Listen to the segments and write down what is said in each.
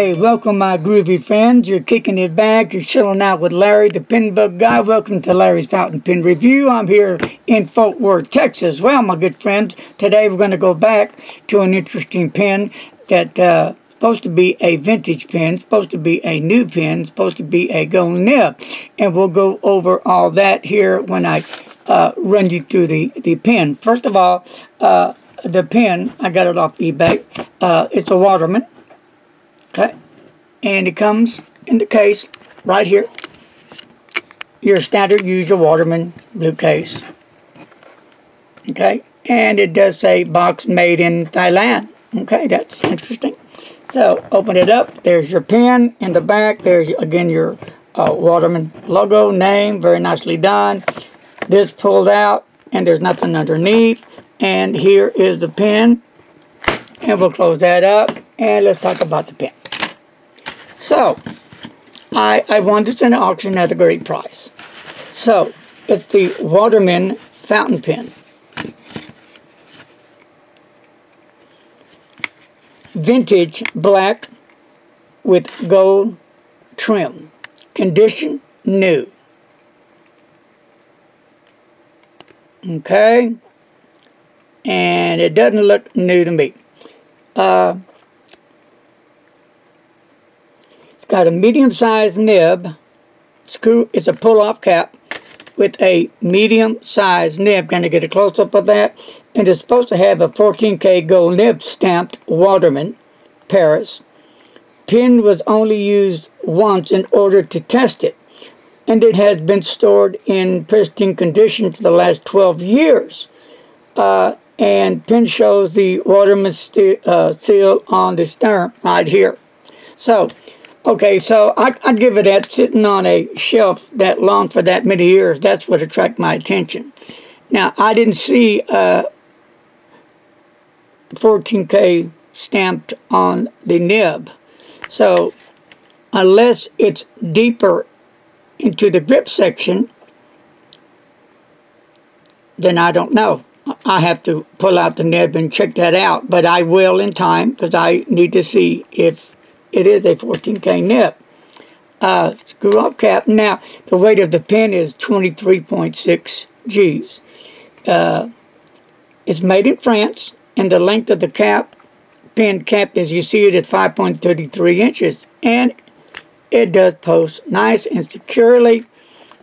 Hey, welcome my groovy friends. You're kicking it back. You're chilling out with Larry, the pen bug guy. Welcome to Larry's Fountain Pen Review. I'm here in Fort Worth, Texas. Well, my good friends, today we're going to go back to an interesting pen that uh, supposed to be a vintage pen, supposed to be a new pen, supposed to be a gold nib. And we'll go over all that here when I uh, run you through the, the pen. First of all, uh, the pen, I got it off eBay. Uh, it's a Waterman. Okay. And it comes in the case right here. Your standard usual Waterman blue case. Okay. And it does say box made in Thailand. Okay, that's interesting. So open it up. There's your pen in the back. There's again your uh, Waterman logo, name, very nicely done. This pulled out and there's nothing underneath. And here is the pen. And we'll close that up. And let's talk about the pen. So, I, I won this in an auction at a great price. So, it's the Waterman fountain pen. Vintage black with gold trim. Condition new. Okay. And it doesn't look new to me. Uh, got a medium-sized nib. Screw, it's a pull-off cap with a medium-sized nib. Going to get a close-up of that. And it's supposed to have a 14K gold nib stamped Waterman, Paris. Pin was only used once in order to test it. And it has been stored in pristine condition for the last 12 years. Uh, and pin shows the Waterman uh, seal on the stern right here. So, Okay, so I, would give it that sitting on a shelf that long for that many years. That's what attracted my attention. Now, I didn't see uh, 14K stamped on the nib. So, unless it's deeper into the grip section, then I don't know. I have to pull out the nib and check that out. But I will in time because I need to see if it is a 14K nib. Uh, screw off cap. Now, the weight of the pen is 23.6 G's. Uh, it's made in France, and the length of the cap, pen cap, as you see it, is 5.33 inches. And it does post nice and securely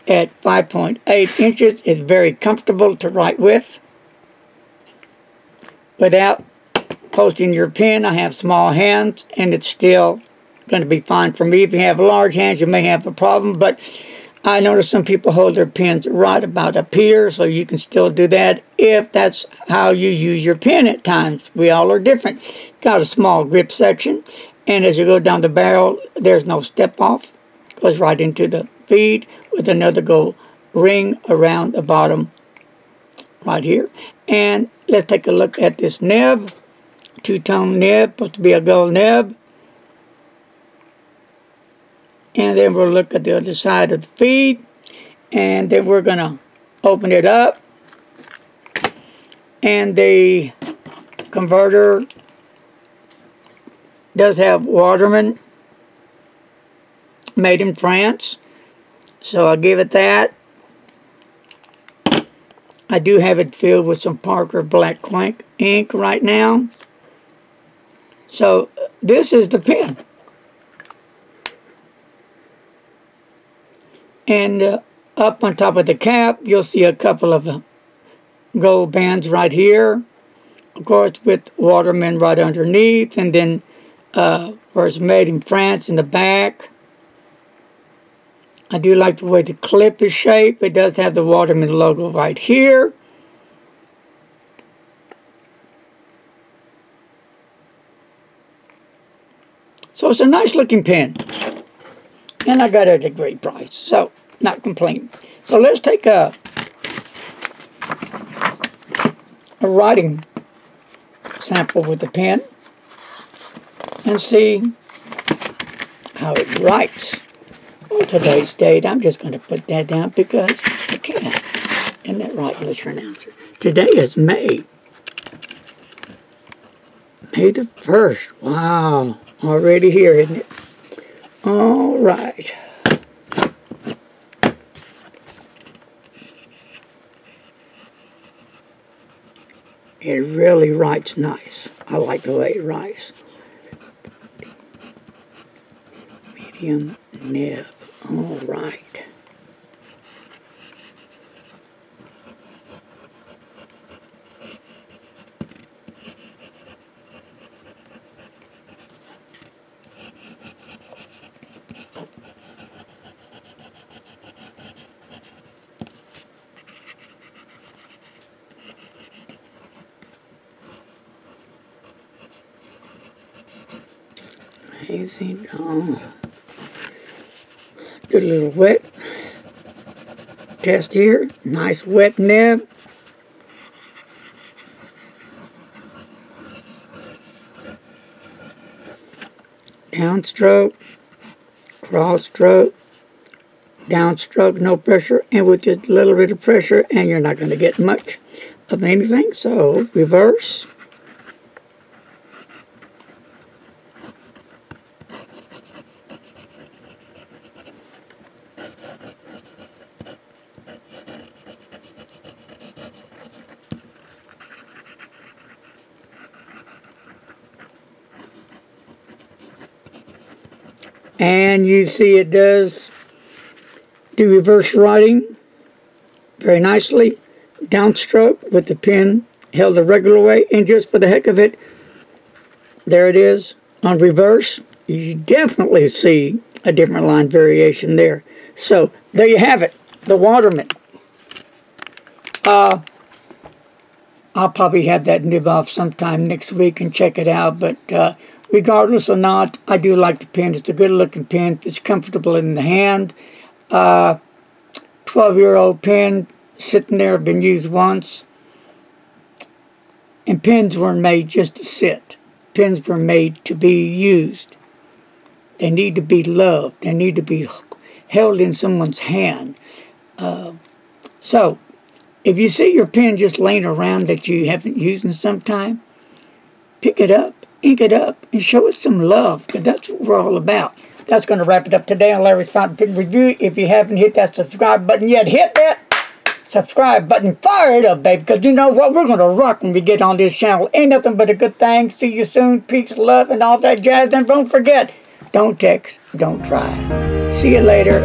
at 5.8 inches. It's very comfortable to write with without posting your pen. I have small hands and it's still going to be fine for me. If you have large hands, you may have a problem, but I notice some people hold their pens right about up here, so you can still do that if that's how you use your pen at times. We all are different. Got a small grip section, and as you go down the barrel, there's no step off. Goes right into the feed with another gold ring around the bottom right here. And let's take a look at this nib two-tone nib, supposed to be a gold nib. And then we'll look at the other side of the feed. And then we're going to open it up. And the converter does have Waterman made in France. So I'll give it that. I do have it filled with some Parker Black ink right now. So this is the pen. And uh, up on top of the cap, you'll see a couple of gold bands right here. Of course, with Waterman right underneath. And then uh, where it's made in France in the back. I do like the way the clip is shaped. It does have the Waterman logo right here. A nice looking pen. And I got it at a great price. So, not complaining. So let's take a, a writing sample with the pen and see how it writes. On today's date, I'm just going to put that down because I can. Isn't that right, Mr. Announcer? Today is May. May the 1st. Wow. Already here, isn't it? All right. It really writes nice. I like the way it writes. Medium nib. All right. Amazing. Oh. Good little wet test here. Nice wet nib. Downstroke, cross stroke, downstroke, no pressure, and with just a little bit of pressure, and you're not going to get much of anything. So, reverse. And you see it does do reverse writing very nicely. Downstroke with the pen held the regular way. And just for the heck of it, there it is on reverse. You definitely see a different line variation there. So there you have it, the Waterman. Uh, I'll probably have that nib off sometime next week and check it out. But uh, regardless or not, I do like the pen. It's a good looking pen. It's comfortable in the hand. 12 uh, year old pen sitting there, been used once. And pens weren't made just to sit. Pens were made to be used. They need to be loved. They need to be held in someone's hand. Uh, so, if you see your pen just laying around that you haven't used in some time, pick it up, ink it up, and show it some love, because that's what we're all about. That's going to wrap it up today on Larry's Fountain Pen Review. If you haven't hit that subscribe button yet, hit that subscribe button. Fire it up, baby, because you know what? We're going to rock when we get on this channel. Ain't nothing but a good thing. See you soon. Peace, love, and all that jazz. And don't forget, don't text, don't try. See you later,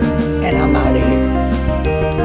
and I'm out of here.